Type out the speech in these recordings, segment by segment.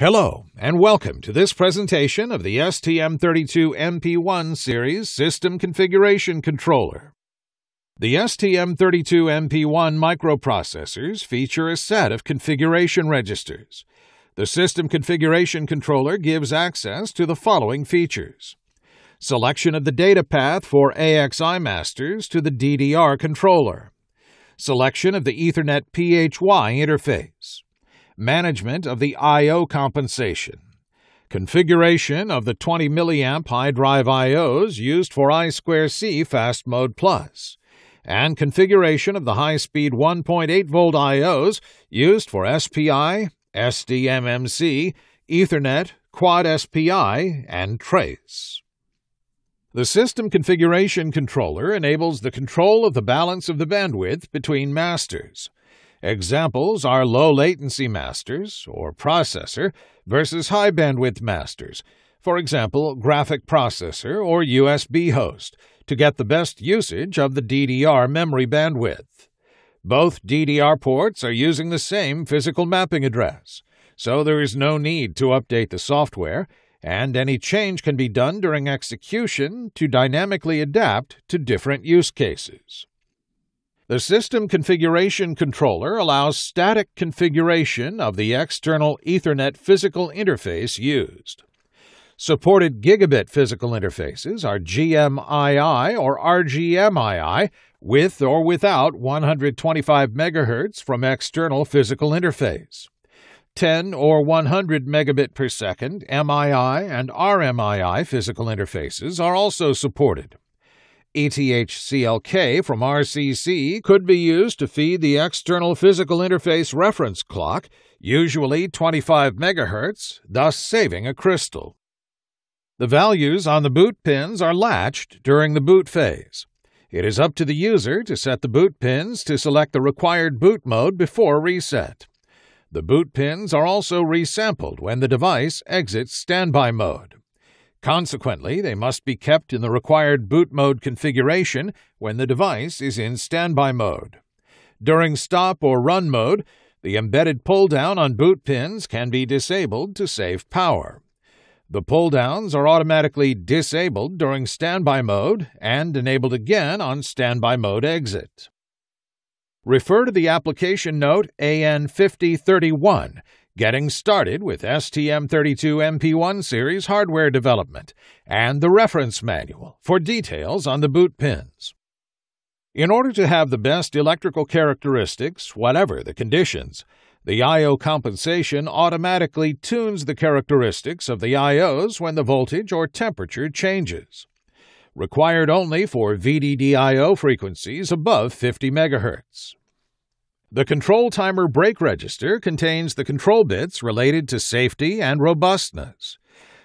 Hello, and welcome to this presentation of the STM32MP1 series System Configuration Controller. The STM32MP1 microprocessors feature a set of configuration registers. The System Configuration Controller gives access to the following features. Selection of the data path for AXI masters to the DDR controller. Selection of the Ethernet PHY interface management of the I.O. compensation, configuration of the 20 milliamp high drive I.O.s used for I2C Fast Mode Plus, and configuration of the high speed 1.8 volt I.O.s used for SPI, SDMMC, Ethernet, Quad SPI, and Trace. The System Configuration Controller enables the control of the balance of the bandwidth between masters. Examples are low latency masters, or processor, versus high bandwidth masters, for example, graphic processor or USB host, to get the best usage of the DDR memory bandwidth. Both DDR ports are using the same physical mapping address, so there is no need to update the software, and any change can be done during execution to dynamically adapt to different use cases. The System Configuration Controller allows static configuration of the external Ethernet physical interface used. Supported gigabit physical interfaces are GMII or RGMII with or without 125 MHz from external physical interface. 10 or 100 megabit per second MII and RMII physical interfaces are also supported. ETH-CLK from RCC could be used to feed the external physical interface reference clock, usually 25 MHz, thus saving a crystal. The values on the boot pins are latched during the boot phase. It is up to the user to set the boot pins to select the required boot mode before reset. The boot pins are also resampled when the device exits standby mode. Consequently, they must be kept in the required boot mode configuration when the device is in standby mode. During stop or run mode, the embedded pull down on boot pins can be disabled to save power. The pull downs are automatically disabled during standby mode and enabled again on standby mode exit. Refer to the application note AN5031 getting started with STM32MP1 series hardware development, and the reference manual for details on the boot pins. In order to have the best electrical characteristics, whatever the conditions, the I.O. compensation automatically tunes the characteristics of the I.O.s when the voltage or temperature changes. Required only for VDDIO frequencies above 50 MHz. The control timer break register contains the control bits related to safety and robustness.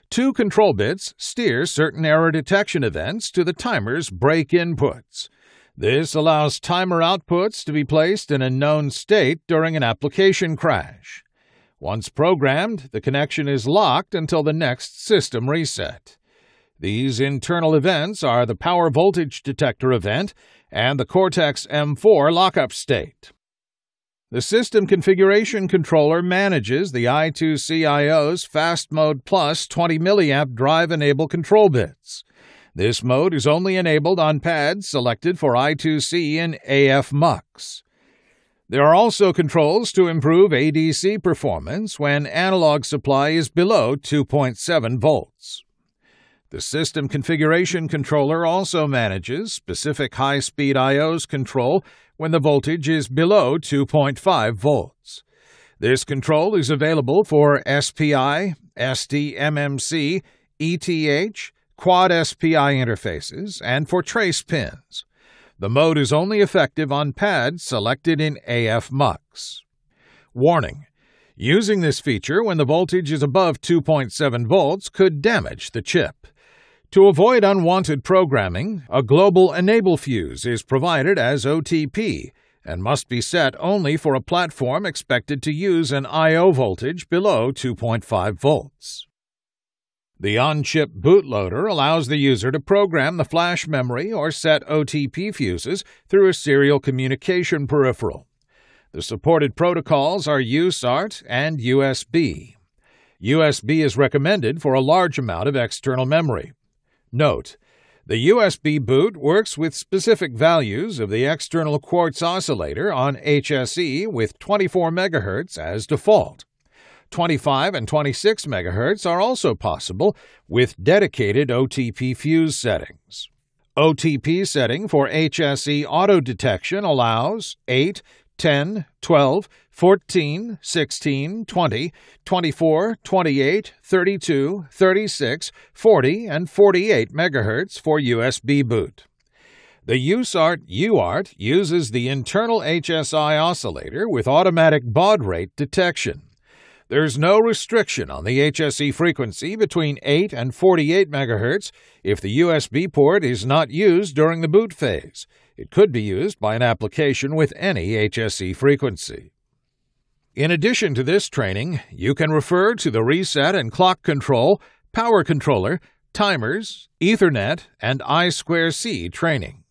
Two control bits steer certain error detection events to the timer's break inputs. This allows timer outputs to be placed in a known state during an application crash. Once programmed, the connection is locked until the next system reset. These internal events are the power voltage detector event and the Cortex M4 lockup state. The System Configuration Controller manages the I2CIO's Fast Mode Plus 20 milliamp drive enable control bits. This mode is only enabled on pads selected for I2C and AF MUX. There are also controls to improve ADC performance when analog supply is below 2.7 volts. The System Configuration Controller also manages specific high speed IOs control when the voltage is below 2.5 volts. This control is available for SPI, SDMMC, ETH, Quad SPI interfaces, and for trace pins. The mode is only effective on pads selected in AF MUX. Warning. Using this feature when the voltage is above 2.7 volts could damage the chip. To avoid unwanted programming, a global enable fuse is provided as OTP and must be set only for a platform expected to use an I.O. voltage below 2.5 volts. The on-chip bootloader allows the user to program the flash memory or set OTP fuses through a serial communication peripheral. The supported protocols are USART and USB. USB is recommended for a large amount of external memory. Note, the USB boot works with specific values of the external quartz oscillator on HSE with 24 MHz as default. 25 and 26 MHz are also possible with dedicated OTP fuse settings. OTP setting for HSE auto detection allows 8, 10, 12, 14, 16, 20, 24, 28, 32, 36, 40, and 48 MHz for USB boot. The USART UART uses the internal HSI oscillator with automatic baud rate detection. There's no restriction on the HSE frequency between 8 and 48 MHz if the USB port is not used during the boot phase. It could be used by an application with any HSE frequency. In addition to this training, you can refer to the reset and clock control, power controller, timers, Ethernet, and I2C training.